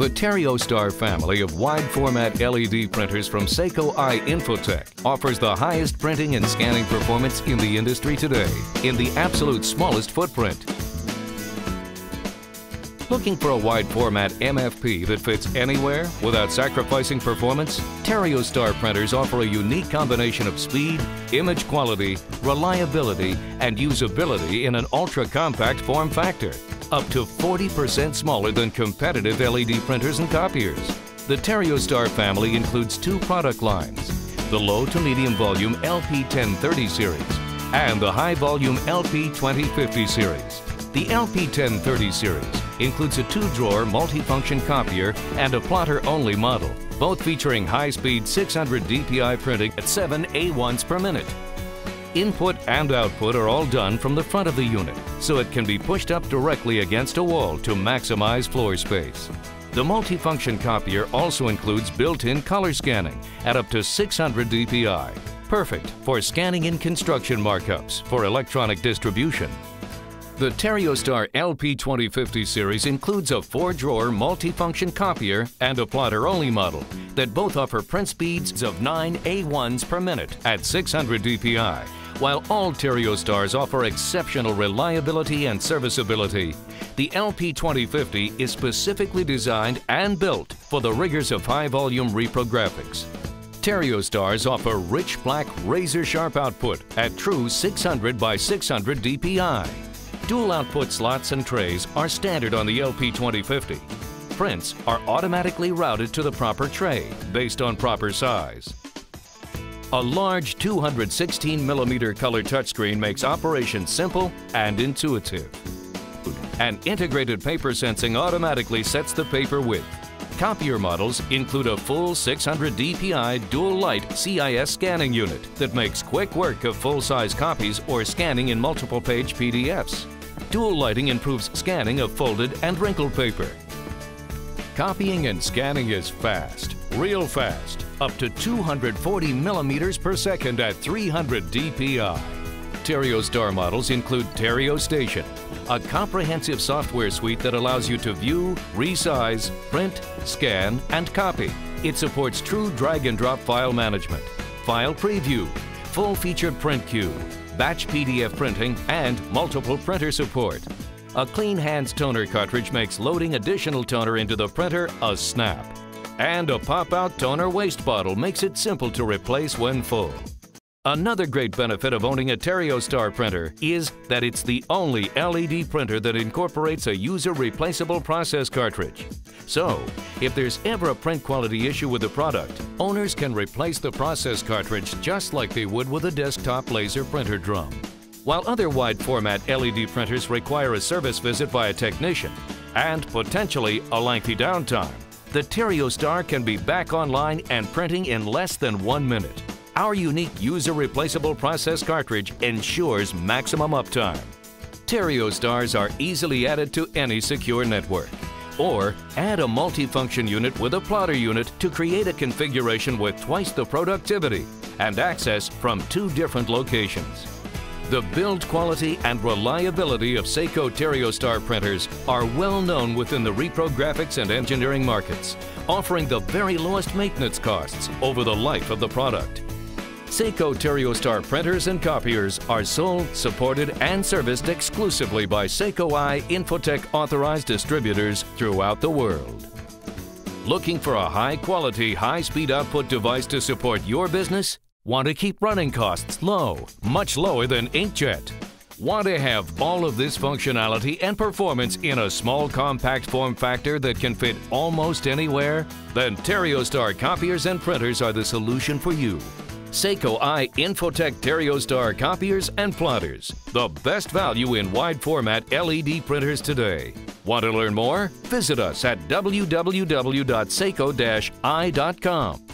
The Teriostar family of wide format LED printers from Seiko I Infotech offers the highest printing and scanning performance in the industry today in the absolute smallest footprint. Looking for a wide format MFP that fits anywhere without sacrificing performance? Teriostar printers offer a unique combination of speed, image quality, reliability, and usability in an ultra-compact form factor up to 40% smaller than competitive LED printers and copiers. The Teriostar family includes two product lines, the low to medium volume LP1030 series and the high volume LP2050 series. The LP1030 series includes a two-drawer multifunction copier and a plotter-only model, both featuring high-speed 600 dpi printing at 7 A1s per minute. Input and output are all done from the front of the unit, so it can be pushed up directly against a wall to maximize floor space. The multifunction copier also includes built-in color scanning at up to 600 dpi, perfect for scanning in construction markups for electronic distribution. The Teriostar LP2050 series includes a four-drawer multifunction copier and a plotter-only model that both offer print speeds of 9 A1s per minute at 600 dpi while all Teriostars offer exceptional reliability and serviceability, the LP2050 is specifically designed and built for the rigors of high-volume reprographics. Teriostars offer rich black razor-sharp output at true 600 by 600 dpi. Dual output slots and trays are standard on the LP2050. Prints are automatically routed to the proper tray based on proper size. A large 216mm color touchscreen makes operation simple and intuitive. An integrated paper sensing automatically sets the paper width. Copier models include a full 600 dpi dual light CIS scanning unit that makes quick work of full-size copies or scanning in multiple page PDFs. Dual lighting improves scanning of folded and wrinkled paper. Copying and scanning is fast, real fast up to 240 millimeters per second at 300 dpi. Teriostar models include Teriostation, a comprehensive software suite that allows you to view, resize, print, scan, and copy. It supports true drag and drop file management, file preview, full-featured print queue, batch PDF printing, and multiple printer support. A clean hands toner cartridge makes loading additional toner into the printer a snap. And a pop-out toner waste bottle makes it simple to replace when full. Another great benefit of owning a Teriostar printer is that it's the only LED printer that incorporates a user replaceable process cartridge. So, if there's ever a print quality issue with the product, owners can replace the process cartridge just like they would with a desktop laser printer drum. While other wide format LED printers require a service visit by a technician and potentially a lengthy downtime, the Teriostar can be back online and printing in less than one minute. Our unique user replaceable process cartridge ensures maximum uptime. Teriostars are easily added to any secure network. Or add a multifunction unit with a plotter unit to create a configuration with twice the productivity and access from two different locations. The build quality and reliability of Seiko Teriostar printers are well known within the reprographics and engineering markets, offering the very lowest maintenance costs over the life of the product. Seiko Teriostar printers and copiers are sold, supported, and serviced exclusively by Seiko I Infotech authorized distributors throughout the world. Looking for a high-quality, high-speed output device to support your business? Want to keep running costs low, much lower than inkjet? Want to have all of this functionality and performance in a small compact form factor that can fit almost anywhere? Then Teriostar copiers and printers are the solution for you. Seiko I Infotech Teriostar copiers and plotters. The best value in wide format LED printers today. Want to learn more? Visit us at www.seiko-i.com.